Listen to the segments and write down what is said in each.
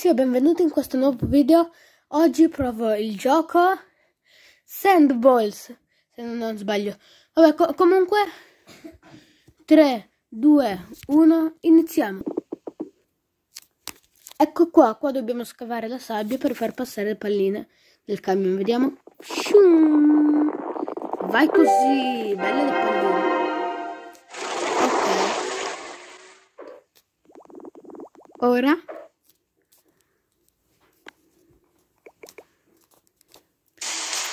Sì, benvenuti in questo nuovo video. Oggi provo il gioco Sandballs, se non sbaglio. Vabbè, co comunque 3, 2, 1, iniziamo. Ecco qua, qua dobbiamo scavare la sabbia per far passare le palline del camion. Vediamo. Vai così, belle le palline. Ok. Ora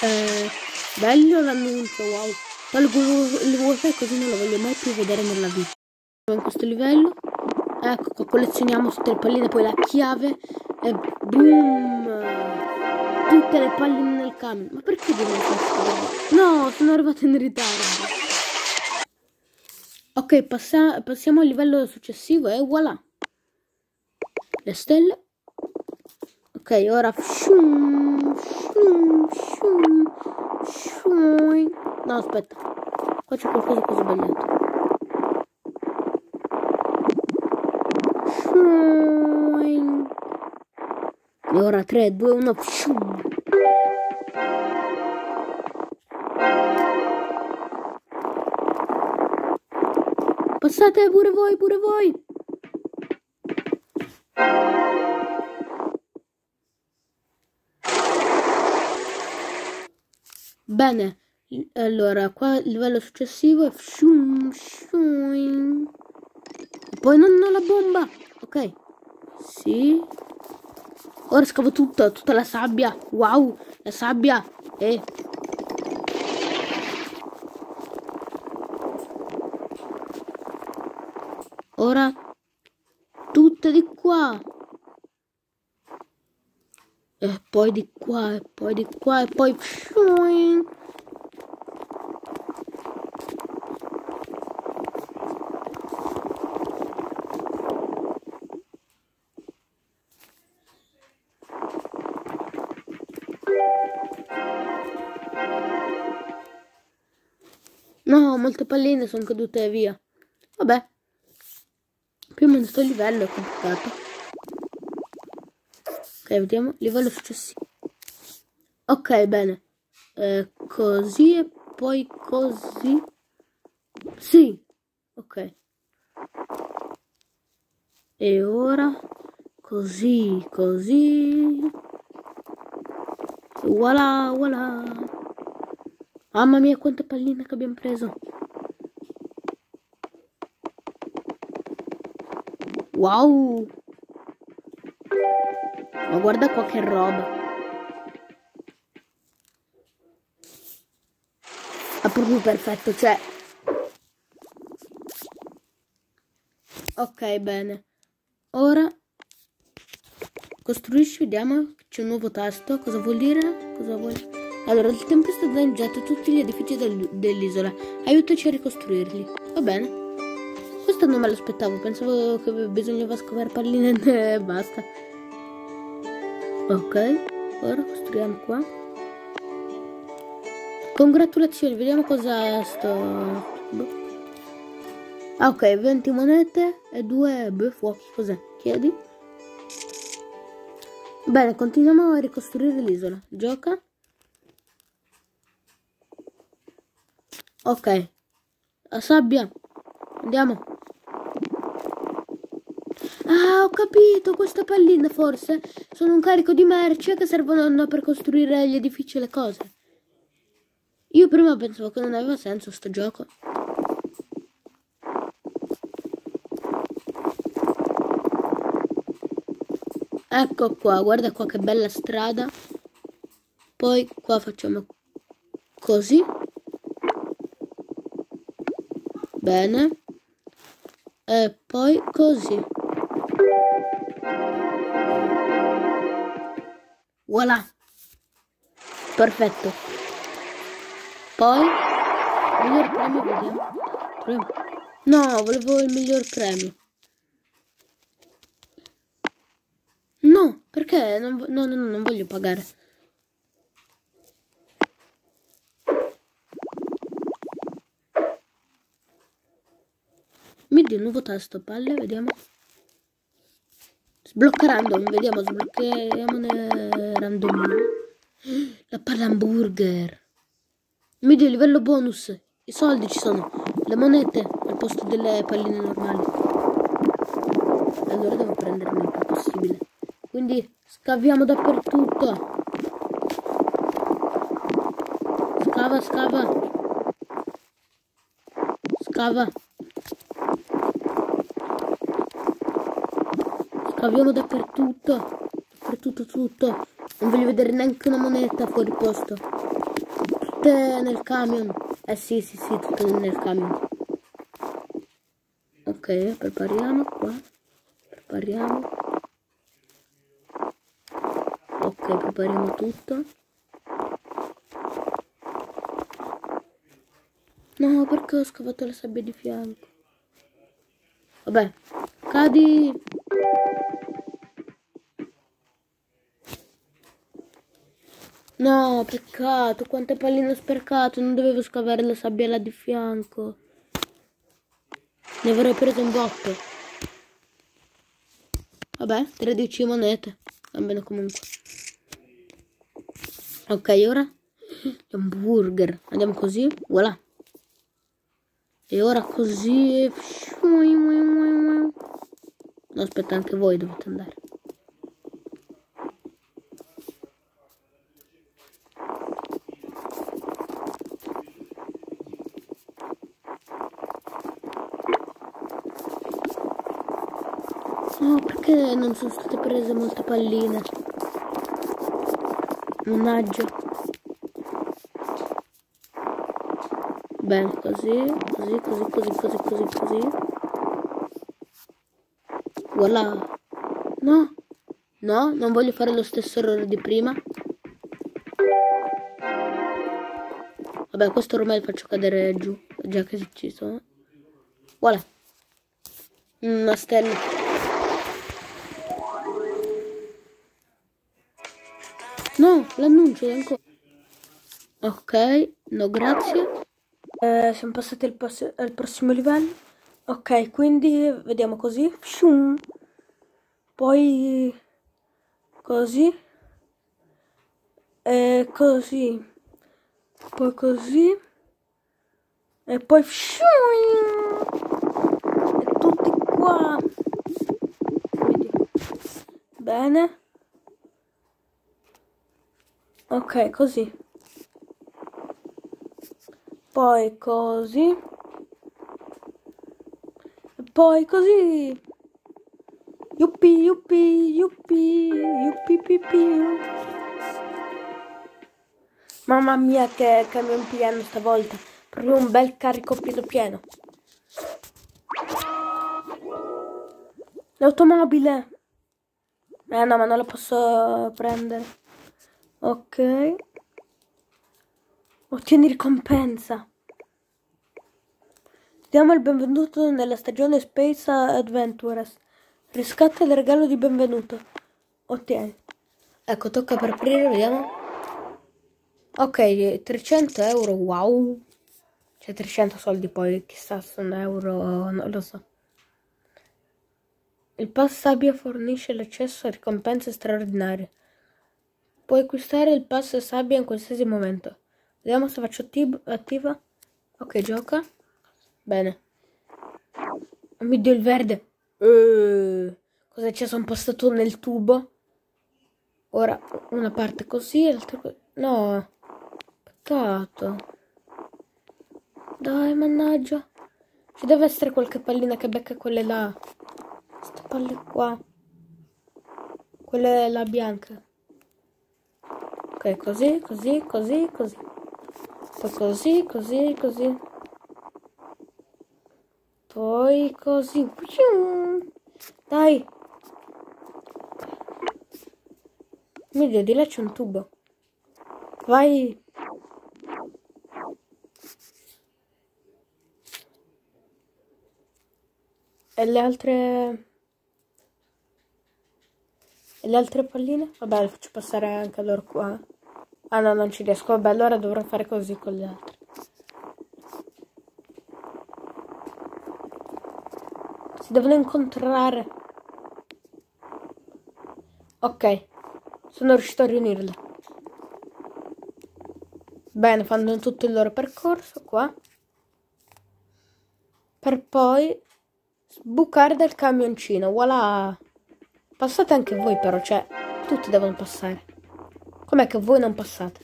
Eh, bello l'annuncio, wow. Tolgo il wifi così non lo voglio mai più vedere nella vita. In questo livello. Ecco, collezioniamo tutte le palline, poi la chiave e boom! Tutte le palline nel camion. Ma perché devo fare No, sono arrivato in ritardo. Ok, passa passiamo al livello successivo e voilà. Le stelle. Ok, ora... Shum, shum, No, aspetta. Qua c'è qualcosa che ho sbagliato. E ora 3, 2, 1. Passate pure voi, pure voi. Bene, allora qua il livello successivo è shum, shum. poi non ho la bomba. Ok, sì. Ora scavo tutto, tutta la sabbia. Wow, la sabbia. E ora tutte di qua e poi di qua e poi di qua e poi No, molte palline sono cadute via. Vabbè. Più o meno sto livello è complicato. Ok, vediamo. Livello successivo. Ok, bene. Eh, così e poi così. Sì. Ok. E ora così, così. Voilà, voilà. Mamma mia, quante palline che abbiamo preso. Wow. Ma guarda qua che roba. È proprio perfetto, cioè... Ok, bene. Ora costruisci, vediamo. C'è un nuovo tasto. Cosa vuol dire? Cosa vuol Allora, il tempesta dà getto tutti gli edifici del, dell'isola. Aiutaci a ricostruirli. Va bene. Questo non me l'aspettavo. Pensavo che bisognava scovare palline e basta. Ok, ora costruiamo qua. Congratulazioni, vediamo cosa sto... Boh. Ah, ok, 20 monete e 2 beh, fuochi, cos'è? Chiedi? Bene, continuiamo a ricostruire l'isola. Gioca. Ok. La sabbia. Andiamo. Ah, ho capito, queste palline forse sono un carico di merce che servono per costruire gli edifici e le cose. Io prima pensavo che non aveva senso sto gioco. Ecco qua, guarda qua che bella strada. Poi qua facciamo così. Bene. E poi così. Voilà. Perfetto. Poi, miglior premio, vediamo. No, volevo il miglior premio. No, perché? Non, no, no, no, non voglio pagare. Mi un nuovo tasto, palle, vediamo. Sblocca random, vediamo, sblocchiamone random. La palla hamburger. Medio livello bonus. I soldi ci sono. Le monete al posto delle palline normali. Allora devo prenderne il più possibile. Quindi scaviamo dappertutto. Scava, scava. Scava. Scaviamo dappertutto. Dappertutto, tutto. Non voglio vedere neanche una moneta fuori posto. Tutte nel camion. Eh sì, sì, sì, tutte nel camion. Ok, prepariamo qua. Prepariamo. Ok, prepariamo tutto. No, perché ho scavato la sabbia di fianco? Vabbè, cadi. No, peccato, quante palline ho spercato, non dovevo scavare la sabbia là di fianco. Ne avrei preso un botto. Vabbè, 13 monete. Va bene comunque. Ok, ora hamburger. Andiamo così. Voilà. E ora così... No, aspetta, anche voi dovete andare. No, perché non sono state prese molte palline? Mannaggia. Bene, così, così, così, così, così, così, così. Voilà. No, no, non voglio fare lo stesso errore di prima. Vabbè, questo ormai lo faccio cadere giù, già che ci sono. Voilà. Una stella. No, l'annuncio è ancora. Ok, no grazie. Eh, siamo passati al, al, prossimo livello. Ok, quindi vediamo così. Shum. Poi così. E così. Poi così. E poi shum. E tutti qua. Quindi. Bene. Ok, così. Poi così. Poi così. Yuppi, yuppi, yuppi, yuppi, pipi. Mamma mia che camion pieno stavolta. Proprio un bel carico pieno pieno. L'automobile. Eh no, ma non la posso prendere. Ok. Ottieni ricompensa. Diamo il benvenuto nella stagione Space Adventures. Riscatta il regalo di benvenuto. Ottieni. Ecco, tocca per aprire, vediamo. Ok, 300 euro, wow. Cioè 300 soldi poi, chissà un euro, non lo so. Il pass sabbia fornisce l'accesso a ricompense straordinarie. Puoi acquistare il pass sabbia in qualsiasi momento. Vediamo se faccio attiva. Ok, gioca. Bene. Mi dio il verde. Uh, cosa c'è? Sono passato nel tubo. Ora una parte così l'altra così. No. Peccato. Dai, mannaggia. Ci deve essere qualche pallina che becca quelle là. Queste palle qua. Quelle là bianche. Così, così, così, così. Poi così, così, così. Poi così. Dai. Meglio di là c'è un tubo. Vai. E le altre... E le altre palline? Vabbè, le faccio passare anche loro qua. Ah no, non ci riesco. Vabbè, allora dovrò fare così con gli altri. Si devono incontrare. Ok, sono riuscito a riunirle. Bene, fanno tutto il loro percorso qua. Per poi sbucare dal camioncino. Voilà. Passate anche voi però, cioè, tutti devono passare. Com'è che voi non passate?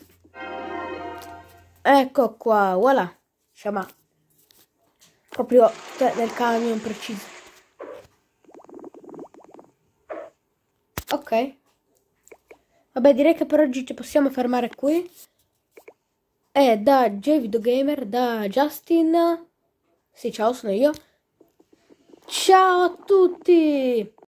Ecco qua, voilà. Sciamà. Proprio cioè, nel camion preciso. Ok. Vabbè, direi che per oggi ci possiamo fermare qui. E da JVideoGamer, da Justin. Sì, ciao, sono io. Ciao a tutti!